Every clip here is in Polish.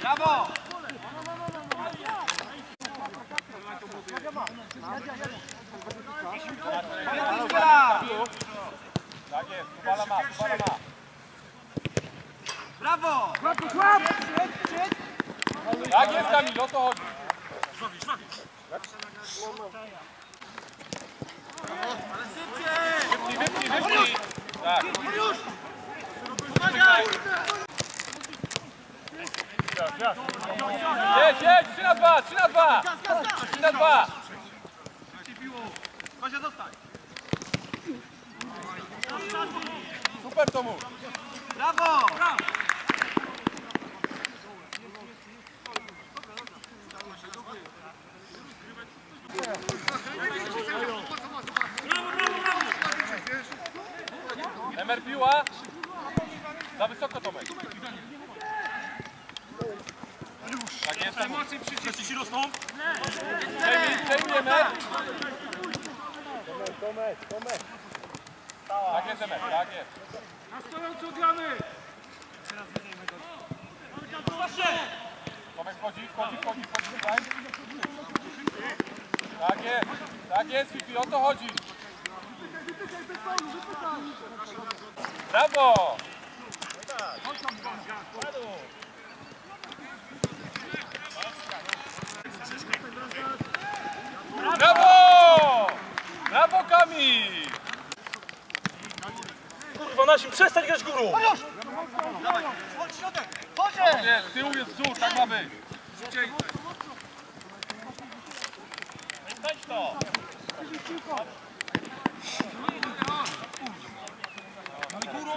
Brawo! Tak jest, kubala ma, kubala ma. Brawo! Chłop, chłop! Tak jest Kamil, o to chodzi. Żwawi, żwawi. Ale szybciej! Wypnij, wypnij, wypnij. Tak. Jedź, jedź, 3 na 2, 3 na 2. 3 na 2. Kosia zostań! Super to mów. Brawo! Emer piła. Za wysoko Tomek. Tak jest. Emocje Wszyscy ci rosną? Przejmij, przejmij Emer. Tak jest Emer, tak jest. Na stojąco gramy! Tomek wchodzi, wchodzi, wchodzi, wchodzi. Tak jest, tak jest Fifi, o to chodzi. Brawo! Brawo! Brawo Kamil! Kurwa, nasi, przestań grać górą! Nie, z tyłu jest wzór, tak ma być. Kto górą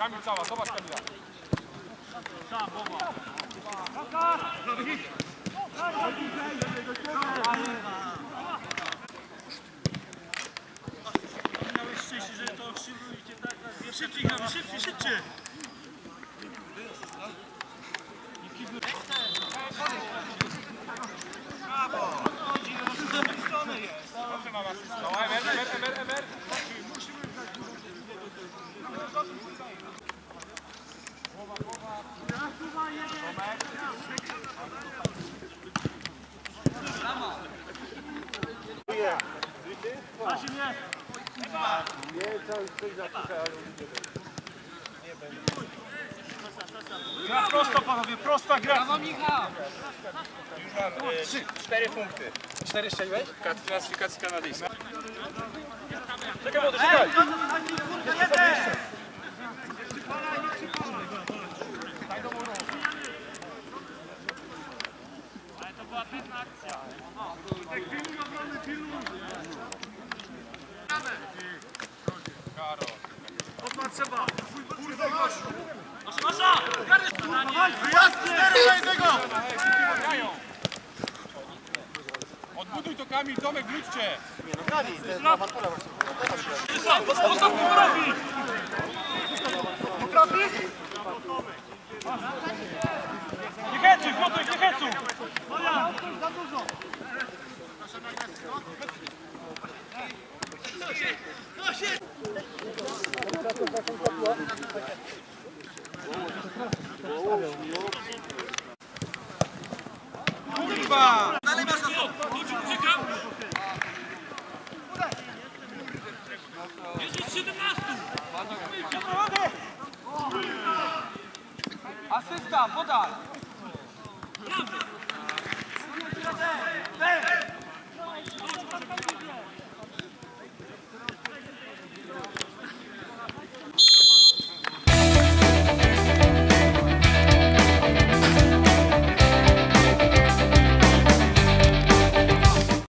Kamil cała, zobacz Kamila. Miałeś szczęście, że to szybciej tak na dwie. Szybciej gramy, szybciej, szybciej! No, Emer, Emer, Emer, Emer. Nasi nie! Gra prosta, panowie, prosta gra! Trzy, cztery punkty. Cztery strzeliłeś? Klasyfikacji kanadyjskiej. Czekaj, młody, czekaj! Odbuduj to Kamil, Tomek, wróćcie. Postaw poprawi! Poprawi? Nie hecuj, Piotrek, nie hecuj! Kurwa! Dalej masz na stop! Jest 17! Asysta, podaj!